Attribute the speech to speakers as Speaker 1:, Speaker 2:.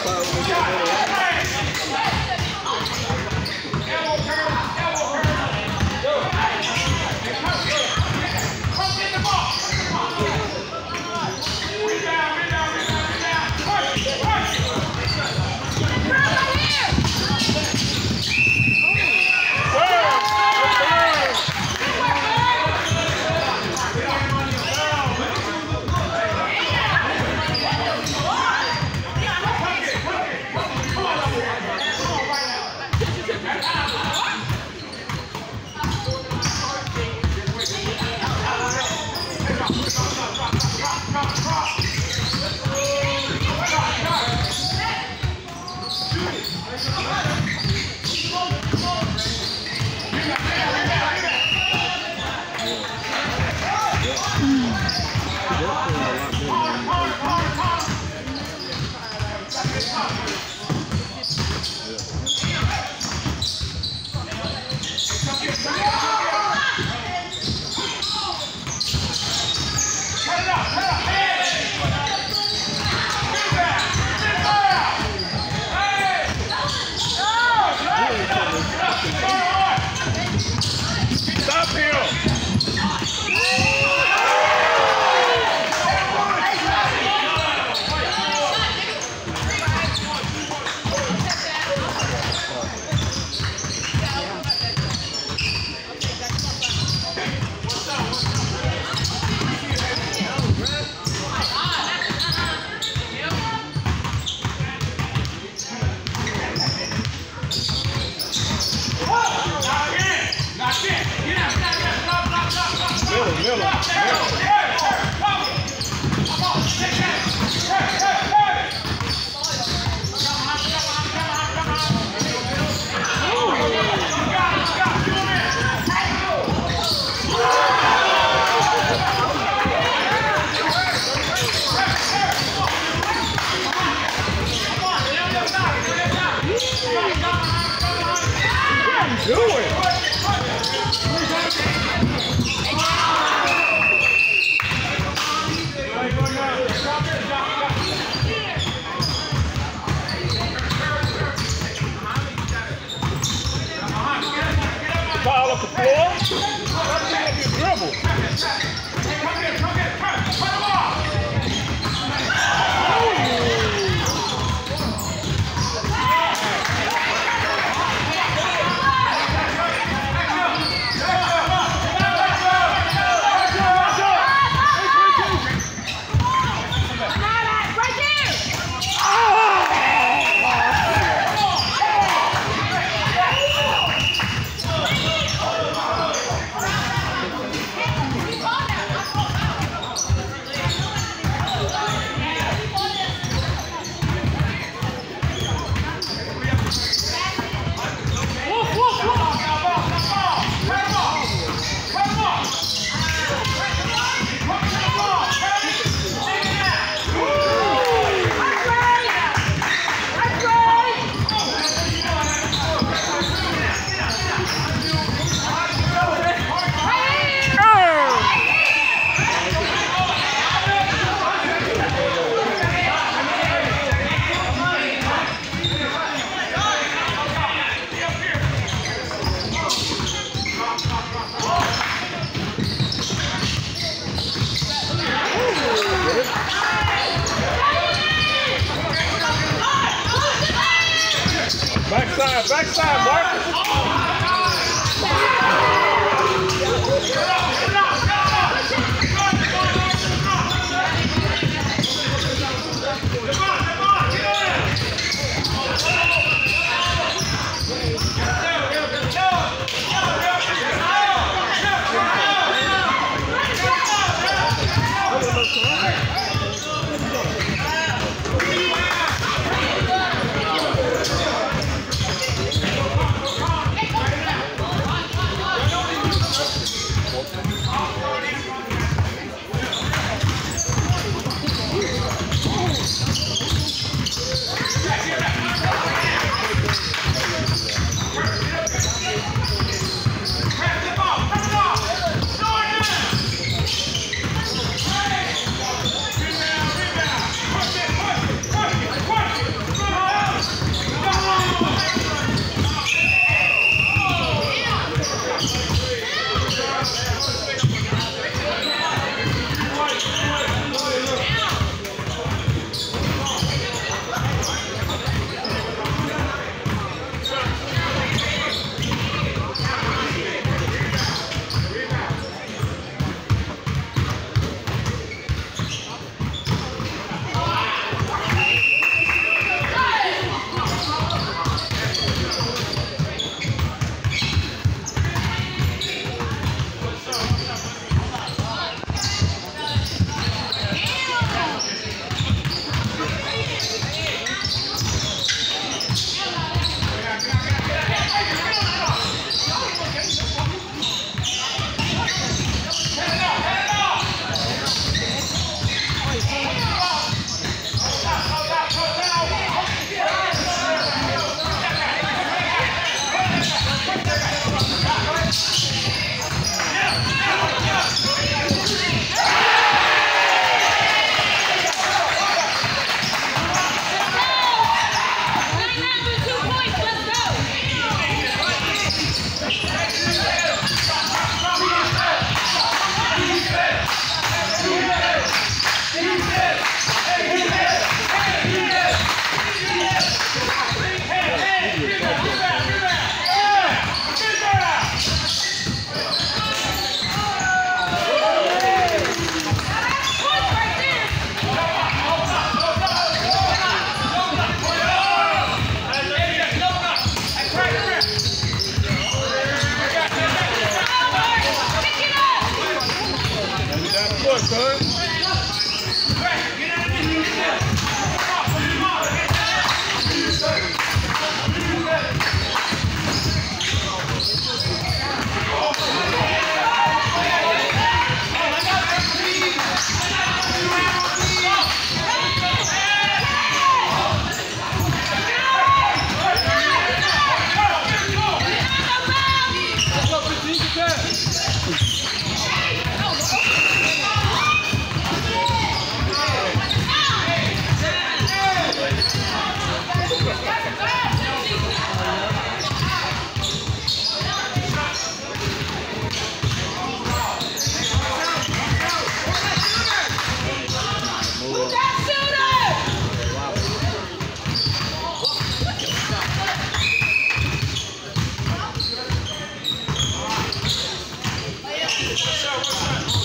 Speaker 1: Thank backside, Mark. Yes, sir.